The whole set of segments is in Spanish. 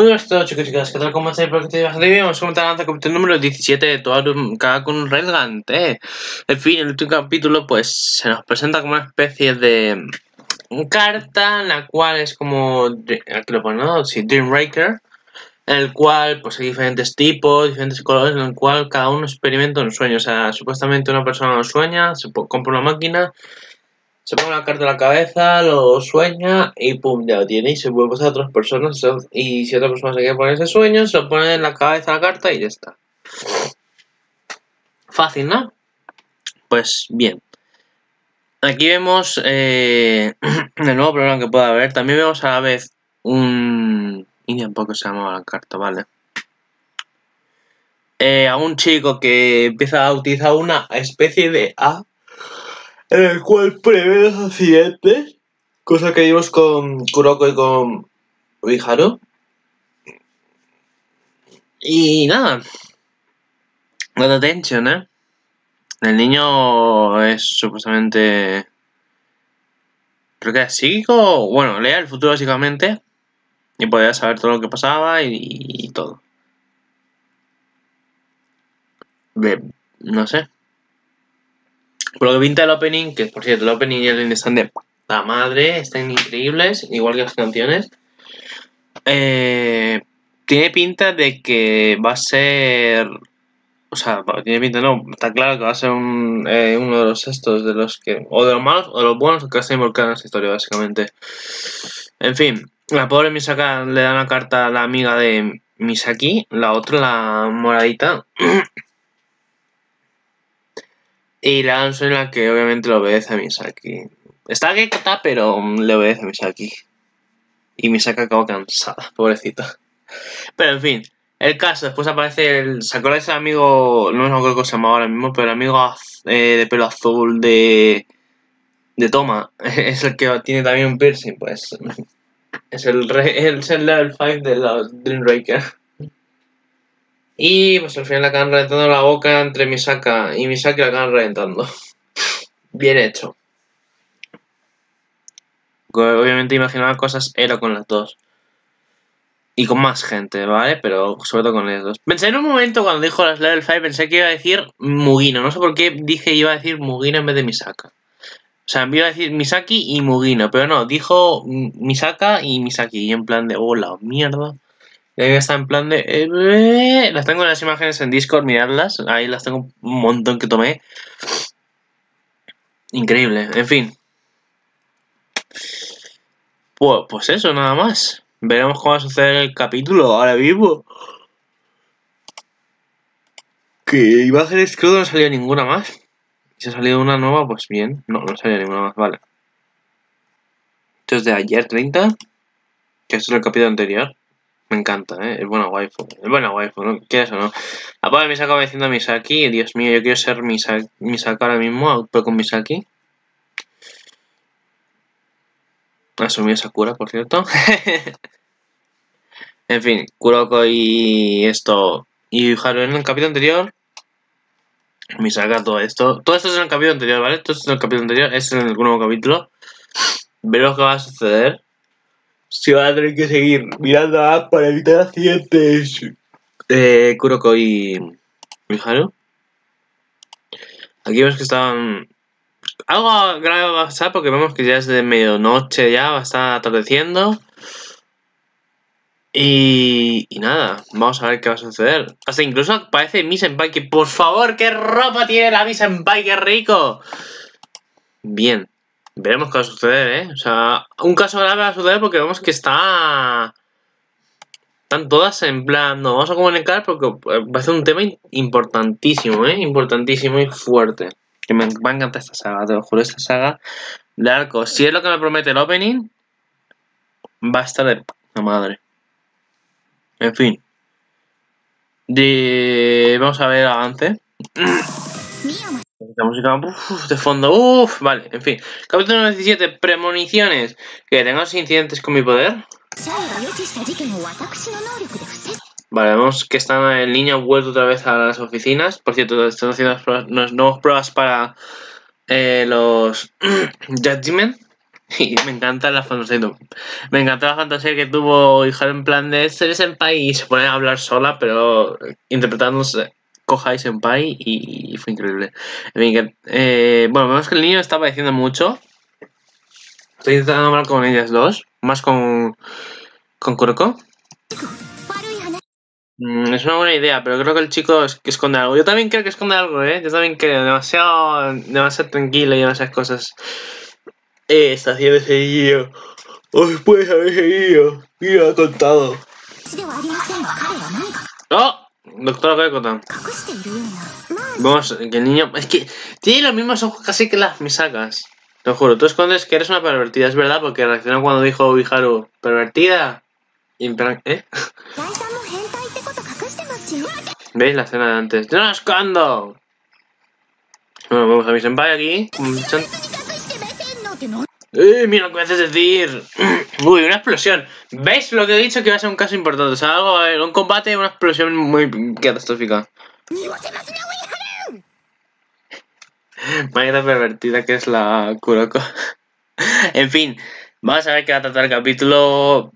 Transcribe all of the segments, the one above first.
Muy buenas a todos chicos y chicas, ¿qué tal? ¿Cómo estáis? Porque estoy bastante bien. Vamos a comentar el capítulo número 17 de todo cada con un Railgun En fin, el último capítulo pues se nos presenta como una especie de carta en la cual es como, aquí lo pone, ¿no? Sí, Dreamraker en el cual pues hay diferentes tipos, diferentes colores, en el cual cada uno experimenta un sueño. O sea, supuestamente una persona lo sueña, se compra una máquina se pone la carta en la cabeza, lo sueña y pum, ya lo tiene y se pasar a otras personas. Y si otra persona se quiere poner ese sueño, se lo pone en la cabeza la carta y ya está. Fácil, ¿no? Pues bien. Aquí vemos eh, el nuevo problema que puede haber. También vemos a la vez un... Y tampoco se llamaba la carta, vale. Eh, a un chico que empieza a utilizar una especie de A en el cual prevé los accidentes, cosa que vimos con Kuroko y con Uiharu. Y nada, Nada atención, ¿eh? El niño es supuestamente... Creo que es psíquico, bueno, lea el futuro básicamente y podía saber todo lo que pasaba y, todo. no sé. Por lo que pinta el opening, que por cierto, el opening y el ending están de la madre, están increíbles, igual que las canciones. Eh, tiene pinta de que va a ser. O sea, tiene pinta, no, está claro que va a ser un, eh, uno de los estos, de los que. O de los malos o de los buenos que se involucrado en esta historia, básicamente. En fin, la pobre Misaka le da una carta a la amiga de Misaki, la otra, la moradita. Y la en la que obviamente le obedece a Misaki. Está está, pero le obedece a Misaki. Y Misaki acaba cansada, pobrecita. Pero en fin, el caso, después aparece el. ¿Se acuerda ese amigo? No me acuerdo cómo se llama ahora mismo, pero el amigo eh, de pelo azul de. de Toma. Es el que tiene también un piercing, pues. Es el, es el level 5 de la Dreamraker. Y pues al final la acaban reventando la boca entre Misaka y Misaki la acaban reventando. Bien hecho. Obviamente imaginaba cosas era con las dos. Y con más gente, ¿vale? Pero sobre todo con ellos dos. Pensé en un momento cuando dijo las level 5, pensé que iba a decir Mugino. No sé por qué dije iba a decir Mugino en vez de Misaka. O sea, iba a decir Misaki y Mugino. Pero no, dijo Misaka y Misaki. Y en plan de, hola, mierda. Y ahí está en plan de... Eh, las tengo en las imágenes en Discord, miradlas. Ahí las tengo un montón que tomé. Increíble, en fin. Pues, pues eso, nada más. Veremos cómo va a suceder el capítulo ahora mismo. Que imágenes creo que no salió ninguna más. Si ha salido una nueva, pues bien. No, no salió ninguna más, vale. Esto es de ayer 30. Que es el capítulo anterior. Me encanta, ¿eh? Es buena waifu. Es buena waifu, ¿no? ¿Quieres o no? Aparte me saca diciendo Misaki. Dios mío, yo quiero ser Misaki, Misaki ahora mismo, pero con Misaki. Asumió Sakura, por cierto. en fin, Kuroko y esto. Y Haru en el capítulo anterior. Misaka, todo esto. Todo esto es en el capítulo anterior, ¿vale? Todo esto es en el capítulo anterior. Es en el nuevo capítulo. Veremos qué va a suceder si van a tener que seguir mirando a para evitar accidentes. Eh, Kuroko y Miharu. Aquí vemos que están... Algo grave va a pasar porque vemos que ya es de medianoche ya, va a estar atardeciendo. Y, nada, vamos a ver qué va a suceder. Hasta incluso parece mi senpai que, por favor, qué ropa tiene la mi qué rico. Bien. Veremos qué va a suceder, ¿eh? O sea, un caso grave va a suceder porque vemos que está... Están todas en plan... No, vamos a comunicar porque va a ser un tema importantísimo, ¿eh? Importantísimo y fuerte. Que me va a encantar esta saga, te lo juro, esta saga de arco. Si es lo que me promete el opening, va a estar de la madre. En fin. De... Vamos a ver avance. La música uf, de fondo, uff, vale, en fin. Capítulo 17, premoniciones. Que tengamos incidentes con mi poder. Vale, vemos que están el niño vuelto otra vez a las oficinas. Por cierto, están haciendo unas nuevas pruebas para eh, los Judgment. Y me encanta la fantasía. Me encanta la fantasía que tuvo hija en plan de ser senpai y se pone a hablar sola, pero interpretándose Kohai Senpai y, y fue increíble. Eh, bueno, vemos que el niño estaba diciendo mucho. Estoy intentando hablar con ellas dos, más con, con Kuroko. Mm, es una buena idea, pero creo que el chico es, que esconde algo. Yo también creo que esconde algo, ¿eh? Yo también creo. Demasiado, demasiado tranquilo y demasiadas cosas. Eh, está haciendo ese niño. Os puedes haber seguido. Y lo ha contado. ¡Oh! Doctora Kakota. Vamos, que el niño. Es que tiene los mismos ojos casi que las misacas. Te juro, tú escondes que eres una pervertida, es verdad, porque reaccionó cuando dijo Viharu, ¿pervertida? Y ¿eh? ¿Veis la escena de antes? ¡Yo no escondo! Bueno, vamos a mi senpai aquí. ¡Eh! Mira lo que haces decir. Uy, una explosión. ¿Veis lo que he dicho que va a ser un caso importante? O sea, algo, en un combate, una explosión muy catastrófica. Vaya pervertida que es la Kuroko. en fin, vamos a ver qué va a tratar el capítulo.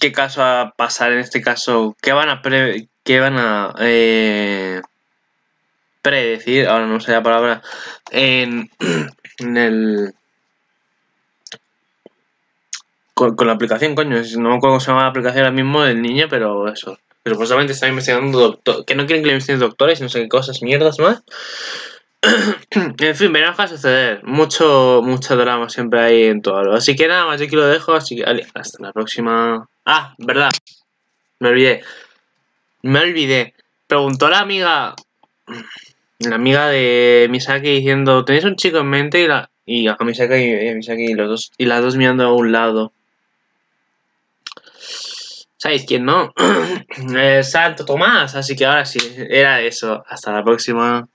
¿Qué caso va a pasar en este caso? ¿Qué van a pre qué van a eh, predecir? Ahora no sé la palabra. En, en el. Con, la aplicación, coño. No me acuerdo cómo se llama la aplicación ahora mismo del niño, pero eso. Pero supuestamente están investigando doctor. Que no quieren que le investiguen doctores y no sé qué cosas, mierdas más. en fin, va a suceder. Mucho, mucho drama siempre hay en todo. Así que nada más, yo aquí lo dejo. Así que hasta la próxima. Ah, verdad. Me olvidé. Me olvidé. Preguntó la amiga. La amiga de Misaki diciendo: ¿Tenéis un chico en mente? Y, la, y a Misaki y, Misaki y los dos. Y las dos mirando a un lado. ¿Sabéis quién no? Santo Tomás. Así que ahora sí, era eso. Hasta la próxima.